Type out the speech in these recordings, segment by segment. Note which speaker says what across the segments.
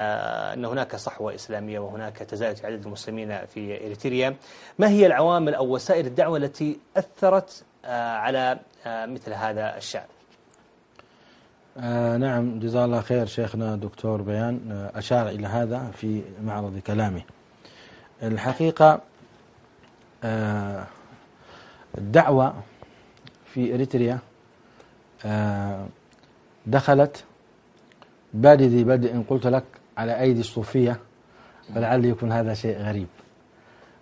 Speaker 1: أن هناك صحوة إسلامية وهناك تزايد عدد المسلمين في إريتريا. ما هي العوامل أو وسائل الدعوة التي أثرت على مثل هذا الشأن؟
Speaker 2: آه نعم جزاه الله خير شيخنا دكتور بيان. آه أشار إلى هذا في معرض كلامه. الحقيقة آه الدعوة في إريتريا آه دخلت. بادئ ذي بدء قلت لك على أيدي الصوفية فلعل يكون هذا شيء غريب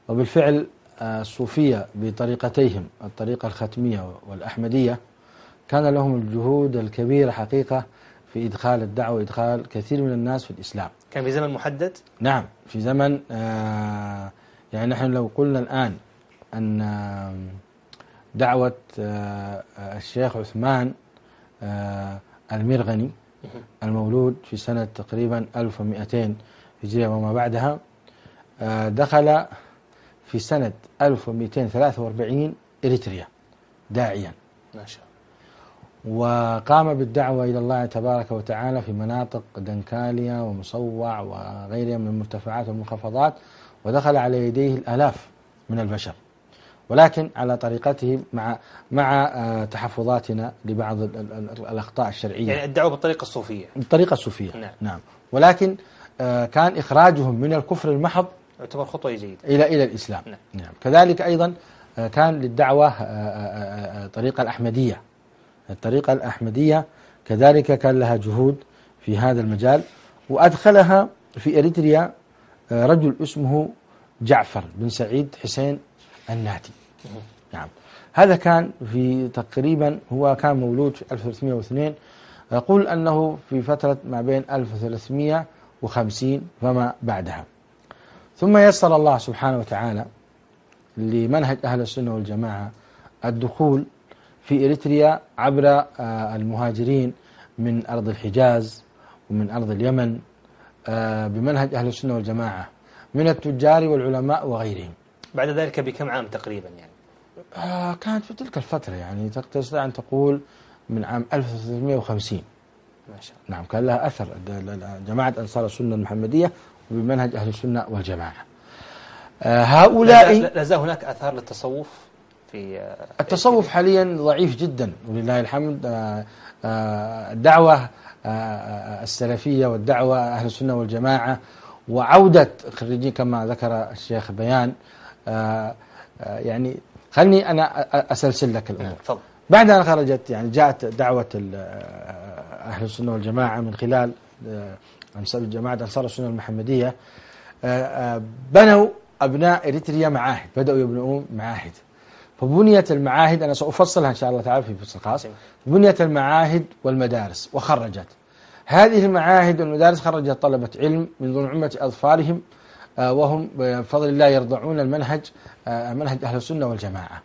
Speaker 2: وبالفعل آه، الصوفية بطريقتيهم الطريقة الختمية والأحمدية كان لهم الجهود الكبيرة حقيقة في إدخال الدعوة وإدخال كثير من الناس في الإسلام
Speaker 1: كان في زمن محدد؟
Speaker 2: نعم في زمن آه يعني نحن لو قلنا الآن أن آه دعوة آه الشيخ عثمان آه المرغني المولود في سنة تقريبا 1200 هجرية وما بعدها آه دخل في سنة 1243 إريتريا داعيا.
Speaker 1: ما شاء
Speaker 2: وقام بالدعوة إلى الله تبارك وتعالى في مناطق دنكاليا ومصوع وغيرها من المرتفعات والمنخفضات ودخل على يديه الآلاف من البشر. ولكن على طريقته مع مع آه، تحفظاتنا لبعض الأخطاء الشرعية.
Speaker 1: يعني الدعوة بالطريقة الصوفية.
Speaker 2: بالطريقة الصوفية.
Speaker 1: نعم,
Speaker 2: نعم. ولكن آه، كان إخراجهم من الكفر المحض
Speaker 1: يعتبر خطوة جيدة.
Speaker 2: إلى إلى الإسلام.
Speaker 1: نعم.
Speaker 2: نعم. كذلك أيضا آه، كان للدعوة طريقة الأحمدية. الطريقة الأحمدية كذلك كان لها جهود في هذا المجال. وأدخلها في إريتريا آه، رجل اسمه جعفر بن سعيد حسين الناتي. نعم. هذا كان في تقريبا هو كان مولود في 1302 يقول أنه في فترة ما بين 1350 وما بعدها. ثم يسر الله سبحانه وتعالى لمنهج أهل السنة والجماعة الدخول في إريتريا عبر آه، المهاجرين من أرض الحجاز ومن أرض اليمن آه، بمنهج أهل السنة والجماعة من التجار والعلماء وغيرهم.
Speaker 1: بعد ذلك بكم عام تقريبا يعني؟
Speaker 2: آه كانت في تلك الفترة يعني تستطيع أن تقول من عام 1350
Speaker 1: ما شاء
Speaker 2: الله. نعم كان لها أثر. جماعة أنصار السنة المحمدية وبمنهج أهل السنة والجماعة.
Speaker 1: آه هؤلاء لا زال هناك آثار للتصوف في
Speaker 2: آه، التصوف حاليا ضعيف جدا ولله الحمد. آه، آه، الدعوة السلفية والدعوة أهل السنة والجماعة وعودة خريجين كما ذكر الشيخ بيان يعني خلني أنا أسلسل لك الأمور
Speaker 1: تفضل.
Speaker 2: بعد أن خرجت يعني جاءت دعوة أهل السنة والجماعة من خلال جماعة أنصار السنة المحمدية بنوا أبناء إريتريا معاهد بدأوا يبنون معاهد. فبنيت المعاهد أنا سأفصلها إن شاء الله تعالى في فصل خاص. بنيت المعاهد والمدارس وخرجت. هذه المعاهد والمدارس خرجت طلبة علم من ذنعمة أظفارهم آه، وهم بفضل الله يرضعون المنهج آه، منهج أهل السنة والجماعة.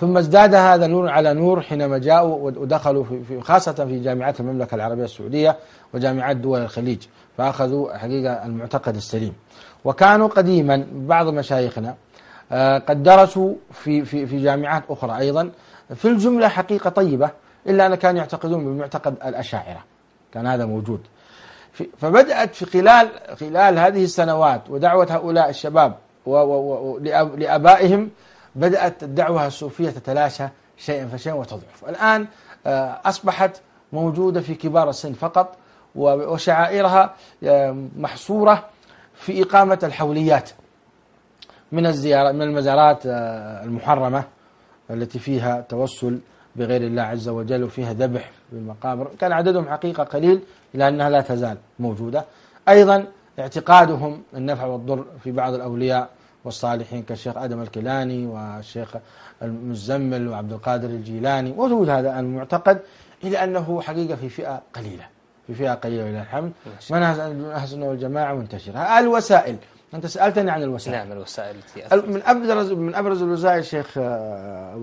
Speaker 2: ثم ازداد هذا نور على نور حينما جاءوا ودخلوا في خاصة في جامعات المملكة العربية السعودية وجامعات دول الخليج فأخذوا حقيقة المعتقد السليم. وكانوا قديما بعض مشايخنا آه، قد درسوا في في في جامعات أخرى أيضا. في الجملة حقيقة طيبة إلا أن كانوا يعتقدون بمعتقد الأشاعرة. كان هذا موجود. فبدأت في خلال خلال هذه السنوات ودعوة هؤلاء الشباب لآبائهم بدأت الدعوة الصوفية تتلاشى شيئا فشيئا وتضعف. الآن آه، أصبحت موجودة في كبار السن فقط وشعائرها محصورة في إقامة الحوليات من الزيارة من المزارات آه، المحرمة التي فيها توسل بغير الله عز وجل وفيها ذبح في المقابر كان عددهم حقيقة قليل إلا أنها لا تزال موجودة. أيضا اعتقادهم النفع والضر في بعض الأولياء والصالحين كالشيخ آدم الكيلاني والشيخ المزمل وعبد القادر الجيلاني. وجود هذا المعتقد إلا أنه حقيقة في فئة قليلة في فئة قليلة ولله الحمد. من أهل السنة والجماعة منتشرة. الوسائل. أنت سألتني عن الوسائل.
Speaker 1: نعم الوسائل التي
Speaker 2: من أبرز من أبرز الوسائل شيخ آه،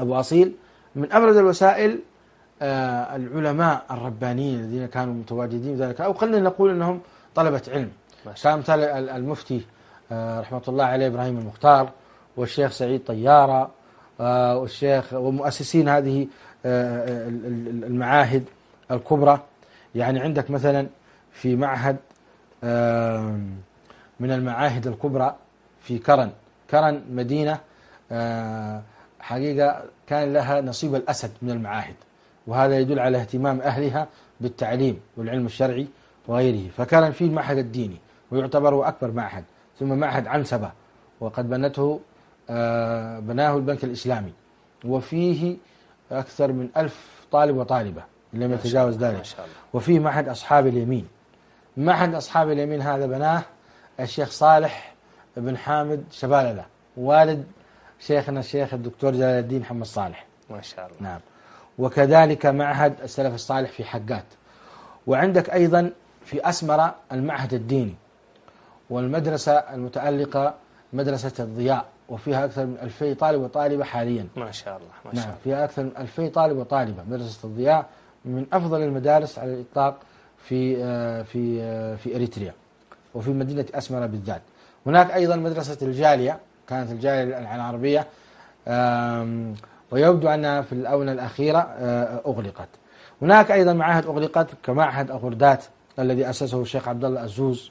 Speaker 2: أبو أصيل. من أبرز الوسائل آه، العلماء الربانيين الذين كانوا متواجدين ذلك أو خلينا نقول أنهم طلبة علم. كان مثال المفتي آه، رحمة الله عليه إبراهيم المختار والشيخ سعيد طيارة والشيخ ومؤسسين هذه المعاهد الكبرى. يعني عندك مثلا في معهد من المعاهد الكبرى في كرن. كرن مدينة آه، حقيقة كان لها نصيب الأسد من المعاهد وهذا يدل على اهتمام أهلها بالتعليم والعلم الشرعي وغيره فكرن فيه المعهد الديني ويعتبر أكبر معهد ثم معهد عنسبة وقد بنته آه، بناه البنك الإسلامي وفيه أكثر من ألف طالب وطالبة إن لم يتجاوز ذلك. وفيه معهد أصحاب اليمين. معهد أصحاب اليمين هذا بناه الشيخ صالح بن حامد شباللة والد شيخنا الشيخ الدكتور جلال الدين محمد صالح.
Speaker 1: ما شاء الله.
Speaker 2: نعم. وكذلك معهد السلف الصالح في حقات. وعندك أيضا في أسمرة المعهد الديني والمدرسة المتألقة مدرسة الضياء وفيها أكثر من ألفي طالب وطالبة حاليا.
Speaker 1: ما شاء الله ما شاء
Speaker 2: نعم
Speaker 1: الله.
Speaker 2: فيها أكثر من ألفي طالب وطالبة. مدرسة الضياء من أفضل المدارس على الإطلاق في آه، في آه، في إريتريا وفي مدينة أسمرة بالذات. هناك أيضا مدرسة الجالية كانت الجالية العربية ويبدو أنها في الآونة الأخيرة آه، أغلقت. هناك أيضا معاهد أغلقت كمعهد أغردات الذي أسسه الشيخ عبد الله الزوز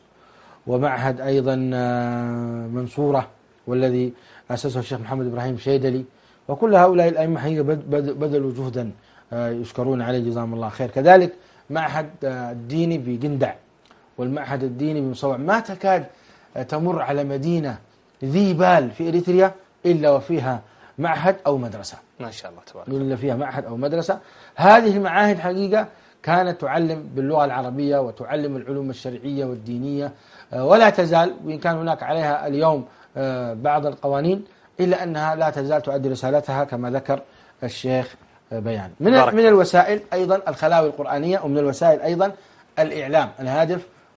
Speaker 2: ومعهد أيضا آه، منصورة والذي أسسه الشيخ محمد إبراهيم شيدلي. وكل هؤلاء الأئمة حقيقة بذلوا جهدا آه، يشكرون عليه. جزاهم الله خير. كذلك معهد الديني بقندع والمعهد الديني بمصوع. ما تكاد تمر على مدينة ذي بال في إريتريا إلا وفيها معهد أو مدرسة.
Speaker 1: ما شاء الله تبارك
Speaker 2: إلا فيها معهد أو مدرسة. هذه المعاهد حقيقة كانت تعلم باللغة العربية وتعلم العلوم الشرعية والدينية آه، ولا تزال وإن كان هناك عليها اليوم آه، بعض القوانين إلا أنها لا تزال تؤدي رسالتها كما ذكر الشيخ آه، بيان. من من الوسائل أيضا الخلاوي القرآنية ومن الوسائل أيضا الإعلام الهادف